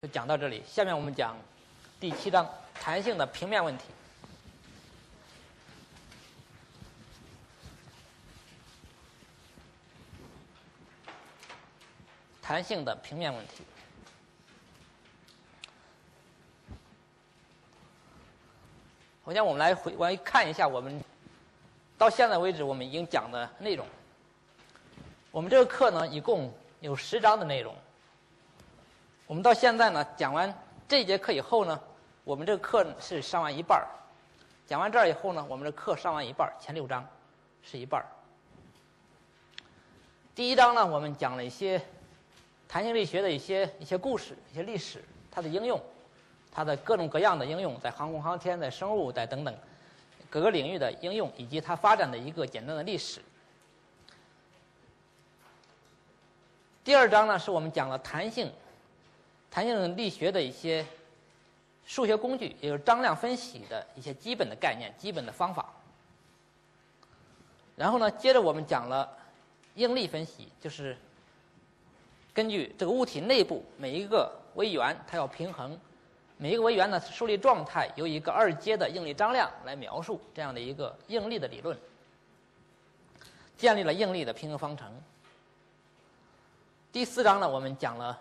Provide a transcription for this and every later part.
就讲到这里。下面我们讲第七章弹性的平面问题。弹性的平面问题。首先，我们来回来看一下我们到现在为止我们已经讲的内容。我们这个课呢，一共有十章的内容。我们到现在呢，讲完这节课以后呢，我们这个课是上完一半儿。讲完这儿以后呢，我们这课上完一半儿，前六章是一半儿。第一章呢，我们讲了一些弹性力学的一些一些故事、一些历史，它的应用，它的各种各样的应用，在航空航天、在生物、在等等各个领域的应用，以及它发展的一个简单的历史。第二章呢，是我们讲了弹性。弹性力学的一些数学工具，也就是张量分析的一些基本的概念、基本的方法。然后呢，接着我们讲了应力分析，就是根据这个物体内部每一个微元，它要平衡每一个微元的受力状态，由一个二阶的应力张量来描述这样的一个应力的理论，建立了应力的平衡方程。第四章呢，我们讲了。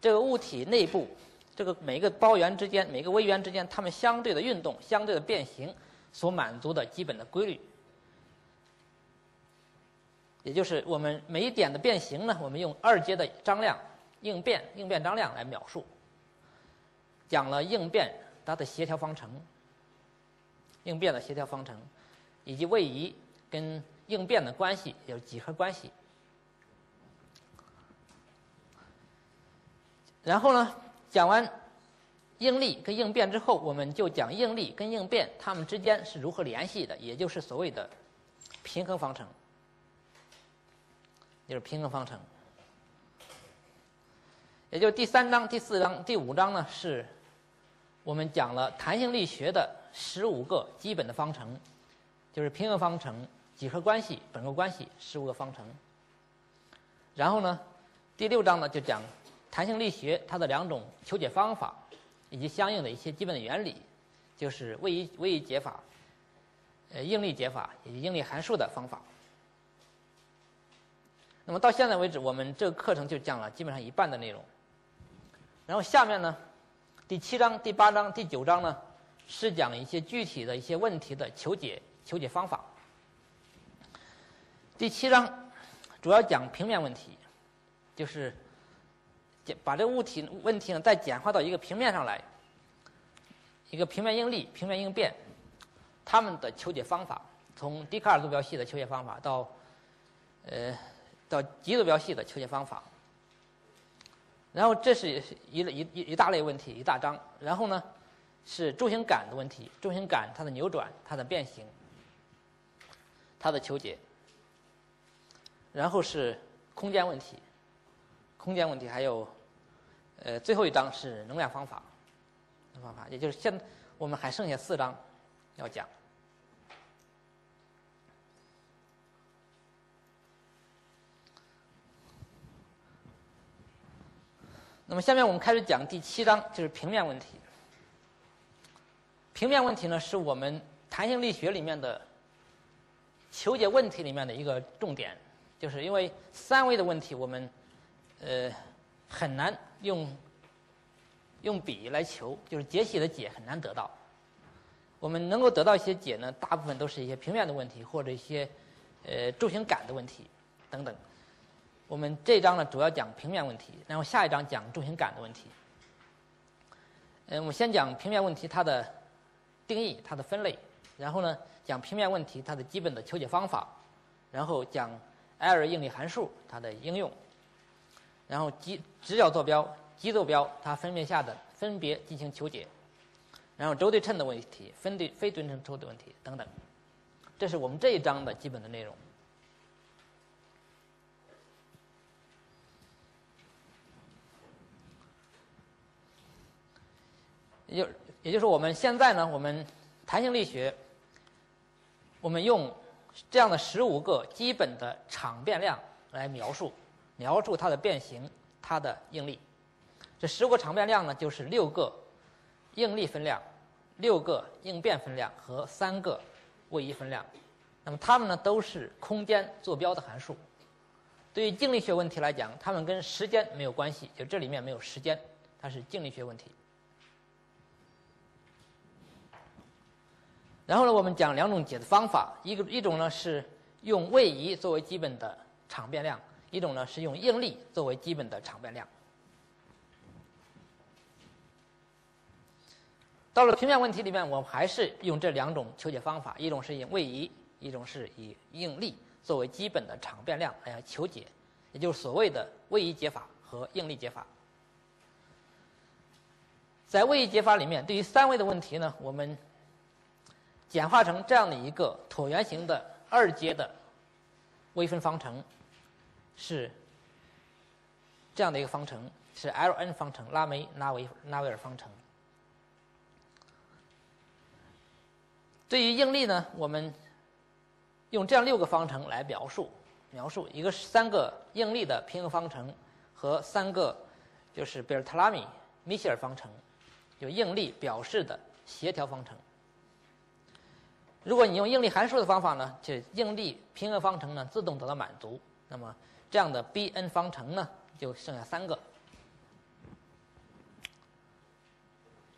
这个物体内部，这个每个包圆之间、每个微圆之间，它们相对的运动、相对的变形所满足的基本的规律，也就是我们每一点的变形呢，我们用二阶的张量应变应变张量来描述。讲了应变它的协调方程，应变的协调方程，以及位移跟应变的关系，有几何关系。然后呢，讲完应力跟应变之后，我们就讲应力跟应变它们之间是如何联系的，也就是所谓的平衡方程，就是平衡方程。也就第三章、第四章、第五章呢，是我们讲了弹性力学的十五个基本的方程，就是平衡方程、几何关系、本构关系十五个方程。然后呢，第六章呢就讲。弹性力学它的两种求解方法，以及相应的一些基本的原理，就是位移位移解法、呃应力解法以及应力函数的方法。那么到现在为止，我们这个课程就讲了基本上一半的内容。然后下面呢，第七章、第八章、第九章呢，是讲一些具体的一些问题的求解求解方法。第七章主要讲平面问题，就是。把这个物体问题呢，再简化到一个平面上来，一个平面应力、平面应变，它们的求解方法，从笛卡尔坐标系的求解方法到，呃，到极坐标系的求解方法。然后这是一一一一大类问题，一大章。然后呢，是重心杆的问题，重心杆它的扭转、它的变形、它的求解。然后是空间问题，空间问题还有。呃，最后一章是能量方法，方法，也就是现我们还剩下四章要讲。那么下面我们开始讲第七章，就是平面问题。平面问题呢，是我们弹性力学里面的求解问题里面的一个重点，就是因为三维的问题我们呃很难。用用笔来求，就是解析的解很难得到。我们能够得到一些解呢，大部分都是一些平面的问题或者一些呃重心杆的问题等等。我们这章呢主要讲平面问题，然后下一章讲重心杆的问题。嗯，我们先讲平面问题它的定义、它的分类，然后呢讲平面问题它的基本的求解方法，然后讲埃尔应力函数它的应用。然后极直角坐标、极坐标，它分别下的分别进行求解，然后轴对称的问题、分对非对称抽的问题等等，这是我们这一章的基本的内容。也就也就是我们现在呢，我们弹性力学，我们用这样的十五个基本的场变量来描述。描述它的变形，它的应力。这十个场变量呢，就是六个应力分量、六个应变分量和三个位移分量。那么它们呢，都是空间坐标的函数。对于静力学问题来讲，它们跟时间没有关系，就这里面没有时间，它是静力学问题。然后呢，我们讲两种解的方法，一个一种呢是用位移作为基本的场变量，一种呢是用应力作为基本的场变量。到了平面问题里面，我们还是用这两种求解方法，一种是以位移，一种是以应力作为基本的场变量来求解，也就是所谓的位移解法和应力解法。在位移解法里面，对于三维的问题呢，我们简化成这样的一个椭圆形的二阶的微分方程，是这样的一个方程，是 L_n 方程，拉梅拉维拉维尔方程。对于应力呢，我们用这样六个方程来描述，描述一个三个应力的平衡方程和三个就是贝尔特拉米米歇尔方程，有应力表示的协调方程。如果你用应力函数的方法呢，就应力平衡方程呢自动得到满足，那么这样的 B_n 方程呢就剩下三个。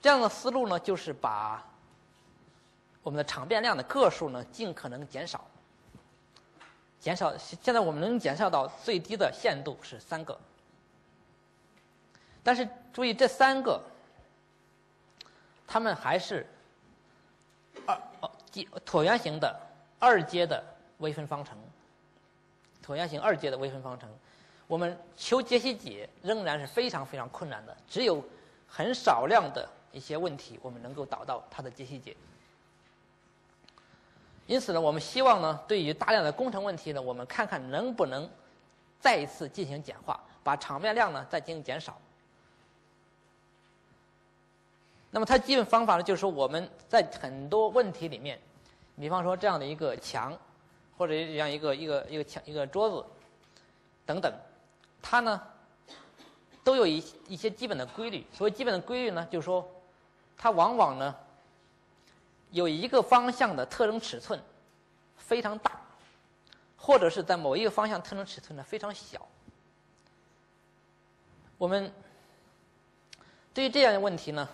这样的思路呢，就是把我们的场变量的个数呢尽可能减少，减少。现在我们能减少到最低的限度是三个，但是注意这三个，它们还是二哦。椭圆形的二阶的微分方程，椭圆形二阶的微分方程，我们求解析解仍然是非常非常困难的，只有很少量的一些问题我们能够导到它的解析解。因此呢，我们希望呢，对于大量的工程问题呢，我们看看能不能再一次进行简化，把场面量呢再进行减少。那么它基本方法呢，就是说我们在很多问题里面，比方说这样的一个墙，或者这样一个一个一个墙一个桌子等等，它呢都有一一些基本的规律。所谓基本的规律呢，就是说它往往呢有一个方向的特征尺寸非常大，或者是在某一个方向特征尺寸呢非常小。我们对于这样的问题呢。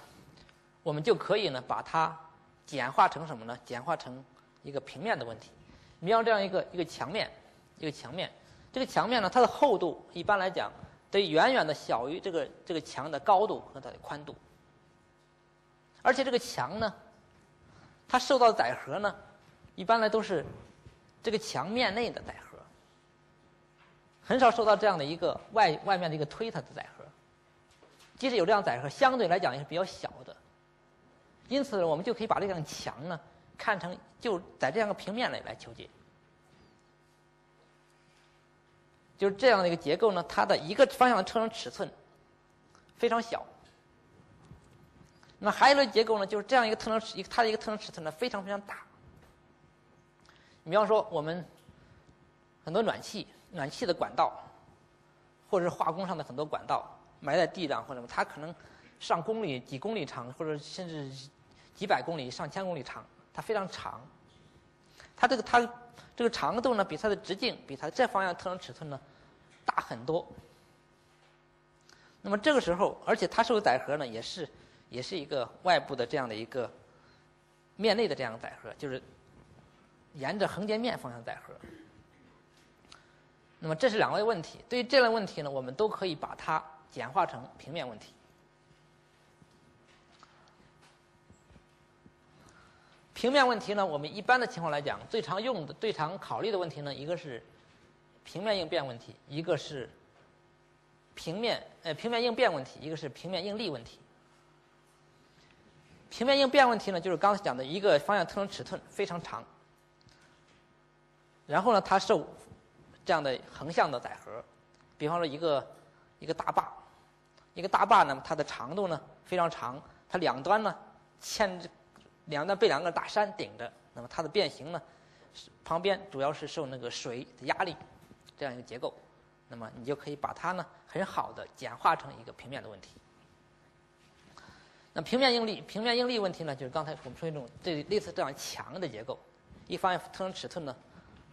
我们就可以呢把它简化成什么呢？简化成一个平面的问题。你像这样一个一个墙面，一个墙面，这个墙面呢，它的厚度一般来讲得远远的小于这个这个墙的高度和它的宽度。而且这个墙呢，它受到的载荷呢，一般来都是这个墙面内的载荷，很少受到这样的一个外外面的一个推它的载荷。即使有这样载荷，相对来讲也是比较小的。因此，我们就可以把这样墙呢看成就在这样一个平面内来求解。就是这样的一个结构呢，它的一个方向的特征尺寸非常小。那还有一个结构呢，就是这样一个特征尺，它的一个特征尺寸呢非常非常大。你比方说，我们很多暖气、暖气的管道，或者是化工上的很多管道埋在地上或者什么，它可能上公里、几公里长，或者甚至。几百公里、上千公里长，它非常长。它这个它这个长度呢，比它的直径、比它这方向特征尺寸呢大很多。那么这个时候，而且它受载荷呢，也是也是一个外部的这样的一个面内的这样的载荷，就是沿着横截面方向载荷。那么这是两类问题。对于这类问题呢，我们都可以把它简化成平面问题。平面问题呢，我们一般的情况来讲，最常用的、最常考虑的问题呢，一个是平面应变问题，一个是平面呃平面应变问题，一个是平面应力问题。平面应变问题呢，就是刚才讲的一个方向特征尺寸非常长，然后呢，它受这样的横向的载荷，比方说一个一个大坝，一个大坝呢，它的长度呢非常长，它两端呢牵着。两端被两个大山顶着，那么它的变形呢，旁边主要是受那个水的压力，这样一个结构，那么你就可以把它呢很好的简化成一个平面的问题。那平面应力，平面应力问题呢，就是刚才我们说一种这类似这样墙的结构，一方面特征尺寸呢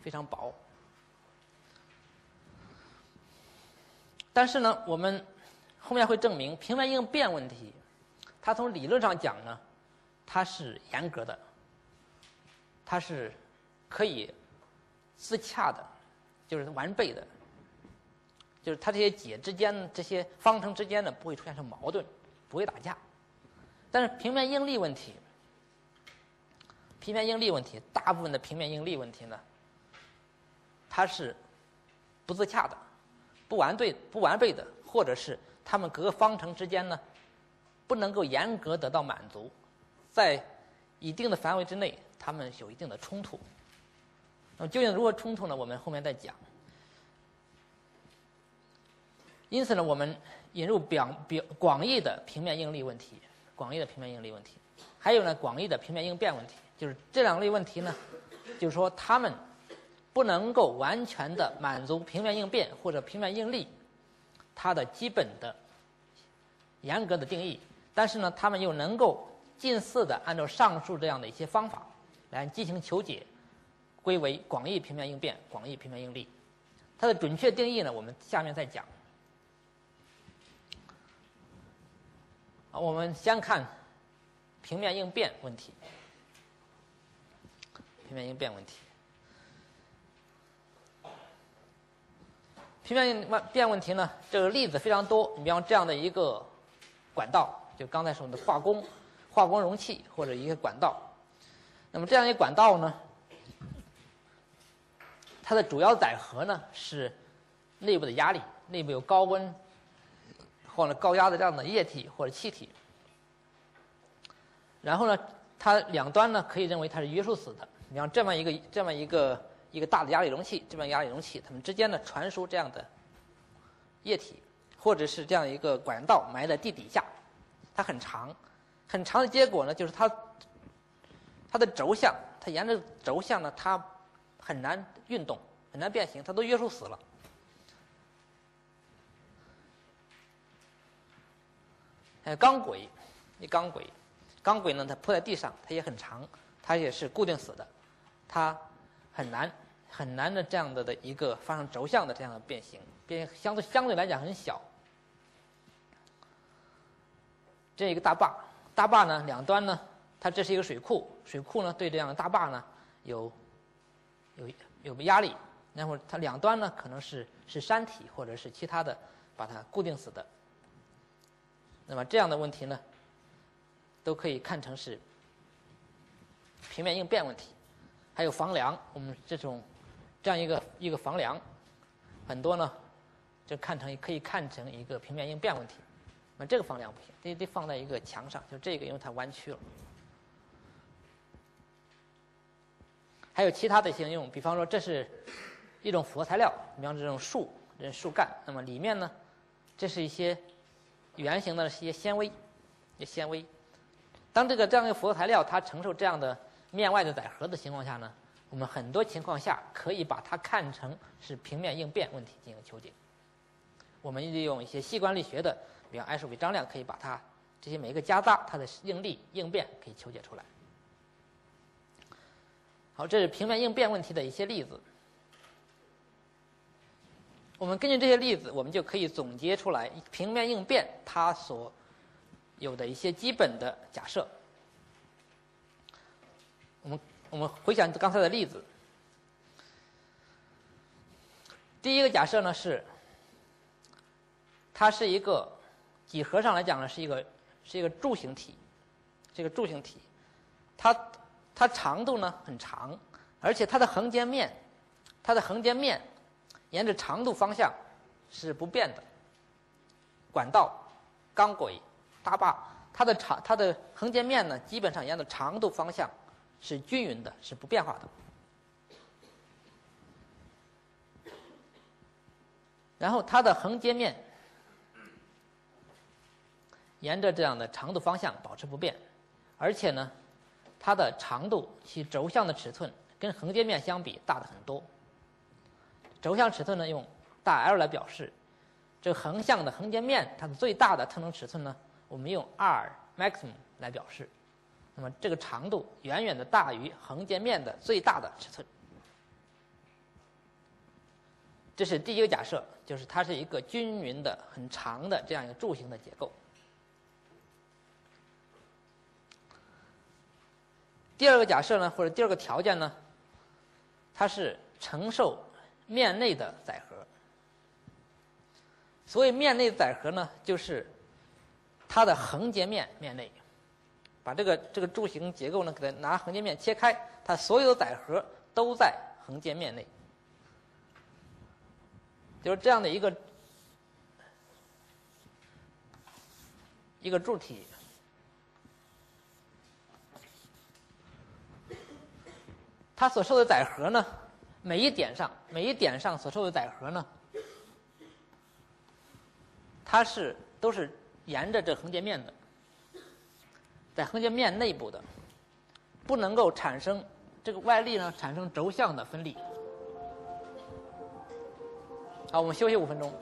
非常薄，但是呢，我们后面会证明平面应变问题，它从理论上讲呢，它是严格的，它是可以自洽的，就是完备的，就是它这些解之间这些方程之间呢不会出现什么矛盾，不会打架。但是平面应力问题，平面应力问题，大部分的平面应力问题呢，它是不自洽的，不完对不完备的，或者是它们各个方程之间呢，不能够严格得到满足，在一定的范围之内，它们有一定的冲突。那么究竟如何冲突呢？我们后面再讲。因此呢，我们引入表表广义的平面应力问题。广义的平面应力问题，还有呢，广义的平面应变问题，就是这两类问题呢，就是说它们不能够完全的满足平面应变或者平面应力它的基本的严格的定义，但是呢，它们又能够近似的按照上述这样的一些方法来进行求解，归为广义平面应变、广义平面应力。它的准确定义呢，我们下面再讲。我们先看平面应变问题。平面应变问题，平面应变问题呢，这个例子非常多。你比方这样的一个管道，就刚才说的化工化工容器或者一个管道。那么这样一个管道呢，它的主要载荷呢是内部的压力，内部有高温。或者高压的这样的液体或者气体，然后呢，它两端呢可以认为它是约束死的。你像这么一个这么一个一个大的压力容器，这么压力容器，它们之间呢传输这样的液体，或者是这样一个管道埋在地底下，它很长，很长的结果呢就是它它的轴向，它沿着轴向呢它很难运动，很难变形，它都约束死了。呃，钢轨，一钢轨，钢轨呢，它铺在地上，它也很长，它也是固定死的，它很难很难的这样的的一个发生轴向的这样的变形，变相对相对来讲很小。这一个大坝，大坝呢两端呢，它这是一个水库，水库呢对这样的大坝呢有有有个压力，然后它两端呢可能是是山体或者是其他的把它固定死的。那么这样的问题呢，都可以看成是平面应变问题。还有房梁，我们这种这样一个一个房梁，很多呢就看成可以看成一个平面应变问题。那这个放梁不行，得得放在一个墙上，就这个因为它弯曲了。还有其他的一些应用，比方说这是一种复合材料，比方这种树，这树干，那么里面呢，这是一些。圆形的一些纤维，一些纤维。当这个这样一个复合材料它承受这样的面外的载荷的情况下呢，我们很多情况下可以把它看成是平面应变问题进行求解。我们利用一些细管力学的，比方 I 数比张量，可以把它这些每一个加大它的应力应变可以求解出来。好，这是平面应变问题的一些例子。我们根据这些例子，我们就可以总结出来平面应变它所有的一些基本的假设。我们我们回想刚才的例子，第一个假设呢是，它是一个几何上来讲呢是一个是一个柱形体，是一个柱形体，它它长度呢很长，而且它的横截面，它的横截面。沿着长度方向是不变的，管道、钢轨、大坝，它的长它的横截面呢，基本上沿着长度方向是均匀的，是不变化的。然后它的横截面沿着这样的长度方向保持不变，而且呢，它的长度其轴向的尺寸跟横截面相比大的很多。轴向尺寸呢，用大 L 来表示。这横向的横截面，它的最大的特征尺寸呢，我们用 r maximum 来表示。那么这个长度远远的大于横截面的最大的尺寸。这是第一个假设，就是它是一个均匀的、很长的这样一个柱形的结构。第二个假设呢，或者第二个条件呢，它是承受面内的载荷。所谓面内载荷呢，就是它的横截面面内，把这个这个柱形结构呢，给它拿横截面切开，它所有的载荷都在横截面内。就是这样的一个一个柱体，它所受的载荷呢，每一点上每一点上所受的载荷呢，它是都是沿着这横截面的，在横截面内部的，不能够产生这个外力呢产生轴向的分力。好，我们休息五分钟。